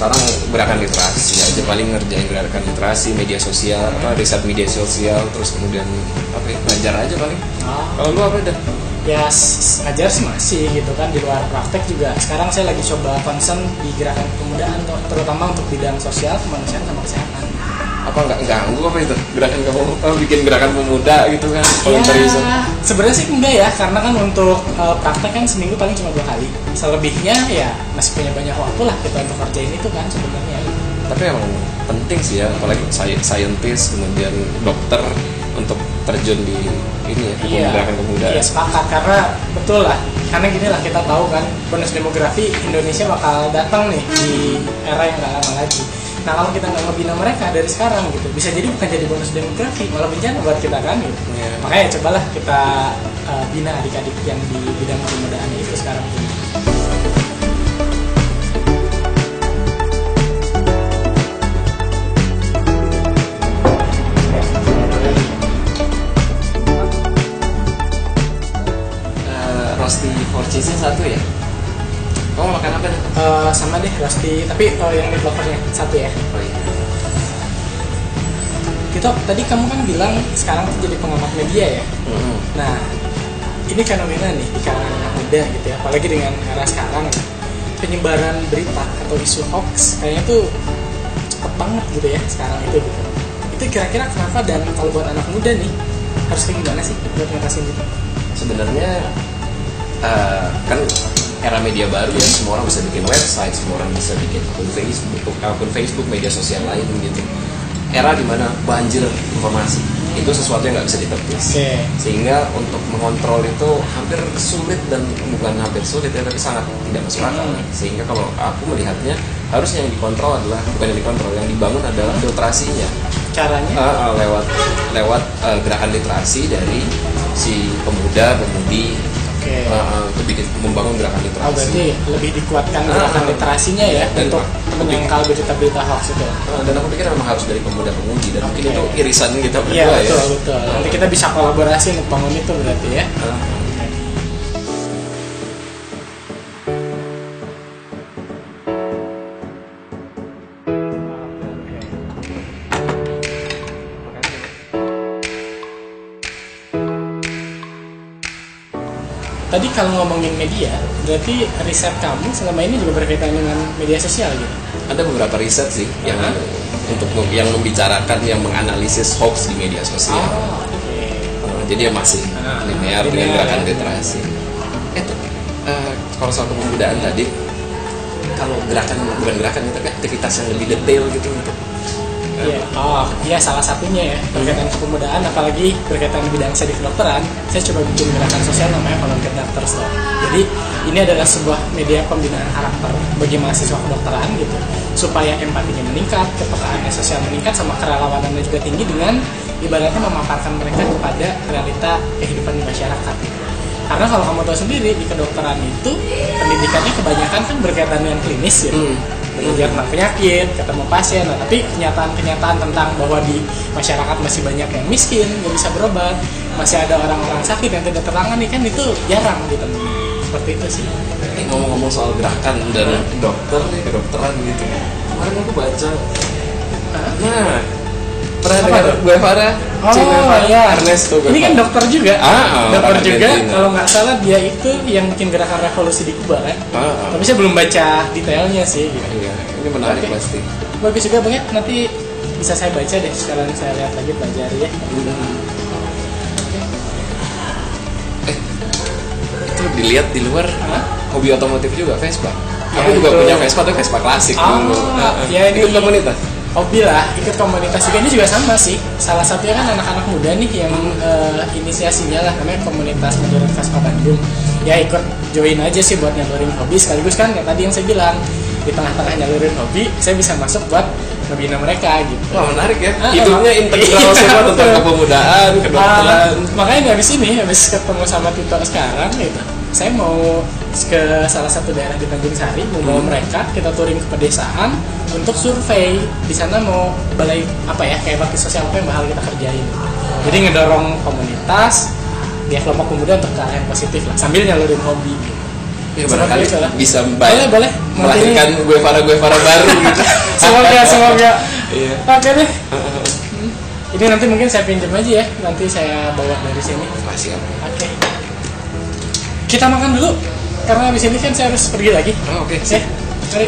sekarang gerakan literasi. Aja paling ngerjain gerakan literasi media sosial apa riset media sosial terus kemudian apa ya, belajar aja paling. Oh. kalau lu apa dah ya ngajar sih masih gitu kan di luar praktek juga. Sekarang saya lagi coba concern di gerakan kepemudaan ter- terutama untuk bidang sosial kemanusiaan sama kesehatan apa nggak ganggu apa itu? Gerakan kamu oh, bikin gerakan pemuda gitu kan? Volunteerism ya sebenarnya sih enggak ya karena kan untuk uh, praktek kan seminggu paling cuma dua kali. Selebihnya ya masih punya banyak waktu lah kita untuk kerjain itu kan sebenarnya. Tapi emang penting sih ya apalagi scientist kemudian dokter untuk terjun di ini ya di gerakan pemuda. Iya sepakat. Karena betul lah karena gini lah kita tahu kan bonus demografi Indonesia bakal datang nih di era yang gak lama lagi. Nah kalau kita nggak ngebina mereka dari sekarang gitu bisa jadi bukan jadi bonus demografi malah bencana buat kita kan gitu. Iya. Makanya cobalah kita uh, bina adik-adik yang di bidang kepemudaan itu sekarang ini. Eh, rosti cheese satu ya kamu makan apa dah Uh, sama deh Rosti tapi uh, yang di blokernya satu ya. oh iya Kita tadi kamu kan bilang sekarang tuh jadi pengamat media ya. Mm-mm. Nah, ini fenomena nih di kalangan anak muda gitu ya, apalagi dengan era sekarang penyebaran berita atau isu hoax kayaknya tuh cepet banget gitu ya sekarang itu gitu. Itu kira-kira kenapa dan kalau buat anak muda nih harus kayak gimana sih buat ngatasin itu? sebenarnya eh, kan era media baru ya semua orang bisa bikin website semua orang bisa bikin akun Facebook akun Facebook media sosial lain gitu. Era di mana banjir informasi itu sesuatu yang nggak bisa ditepis Oke. sehingga untuk mengontrol itu hampir sulit dan bukan hampir sulit ya tapi sangat tidak masuk akal. Sehingga kalau aku melihatnya harusnya yang dikontrol adalah bukan yang dikontrol yang dibangun adalah filtrasinya Caranya? Ah, ah, lewat lewat eh, gerakan literasi dari si pemuda pemudi Oke. ah, ah, untuk bikin membangun gerakan literasi Oh berarti lebih dikuatkan Ah, gerakan ah. literasinya ya Dan- untuk menyangkal berita-berita hoax itu. Ah, dan aku pikir memang harus dari pemuda pemudi dan mungkin Oke. itu irisan kita berdua Iya ya betul betul. Nanti kita bisa kolaborasi untuk bangun itu berarti ya. Ah, Tadi kalau ngomongin media, berarti riset kamu selama ini juga berkaitan dengan media sosial gitu. ada beberapa riset sih yang Ah. untuk yang membicarakan yang menganalisis hoax di media sosial Oh, oke. Uh, jadi ya masih Ah, linear dengan gerakan literasi. Eh, tuh, uh, kalau soal kepemudaan tadi, kalau gerakan bukan gerakan itu kan aktivitas yang lebih detail gitu untuk Iya. Oh, iya salah satunya ya berkaitan kepemudaan, apalagi berkaitan di bidang saya di kedokteran. Saya coba bikin gerakan sosial namanya Volunteer Doctor Store. Jadi ini adalah sebuah media pembinaan karakter bagi mahasiswa kedokteran gitu, supaya empatinya meningkat, kepekaannya sosial meningkat, sama kerelawanannya juga tinggi dengan ibaratnya memaparkan mereka kepada realita kehidupan di masyarakat. gitu. Karena kalau kamu tahu sendiri di kedokteran itu pendidikannya kebanyakan kan berkaitan dengan klinis gitu kemudian tentang penyakit, ketemu pasien, nah, tapi kenyataan-kenyataan tentang bahwa di masyarakat masih banyak yang miskin, nggak bisa berobat, masih ada orang-orang sakit yang tidak tertangani kan itu jarang gitu. Seperti itu sih. eh, ngomong-ngomong soal gerakan dan dokter kedokteran gitu. Kemarin aku baca, nah pernah dengar tuh? Guevara, Che Guevara, iya. Ernesto Ini kan dokter juga. Ah, ah, dokter juga. Argentina. Kalau nggak salah dia itu yang bikin gerakan revolusi di Kuba kan. Ah, ah. Tapi saya belum baca detailnya sih. Gitu. Iya, ini menarik Oke. pasti. Bagus juga banget. Nanti bisa saya baca deh sekarang saya lihat lagi pelajari ya. Itu dilihat di luar Hah? hobi otomotif juga Vespa. Ya, aku juga itu. punya Vespa tuh Vespa klasik Ah, dulu. Ah, ah. ya ini- Ikut komunitas. Hobi lah ikut komunitas juga ini juga sama sih. Salah satunya kan anak-anak muda nih yang eh, inisiasinya lah namanya komunitas modern Vespa Bandung. Ya ikut join aja sih buat nyalurin hobi. Sekaligus kan kayak tadi yang saya bilang di tengah-tengah nyalurin hobi saya bisa masuk buat ngebina mereka gitu Wah menarik ya. Ah, Hidupnya ah. integral Iya, semua tentang kepemudaan, Ah, kedokteran. makanya habis ini habis ketemu sama Tito sekarang gitu saya mau ke salah satu daerah di Tanjung Sari mau bawa mereka kita touring ke pedesaan untuk survei di sana mau balai apa ya kayak bakti sosial apa yang bakal kita kerjain jadi ngedorong komunitas dia kelompok pemuda untuk ke arah yang positif lah sambil nyalurin hobi gitu. Ya barangkali lah. bisa boleh boleh. melahirkan gue para gue para baru gitu. Semoga semoga. Iya. Oke deh. Ini nanti mungkin saya pinjam aja ya. Nanti saya bawa dari sini. Masih oke. Kita makan dulu. Karena habis ini kan saya harus pergi lagi. Oh, oke. Ya mari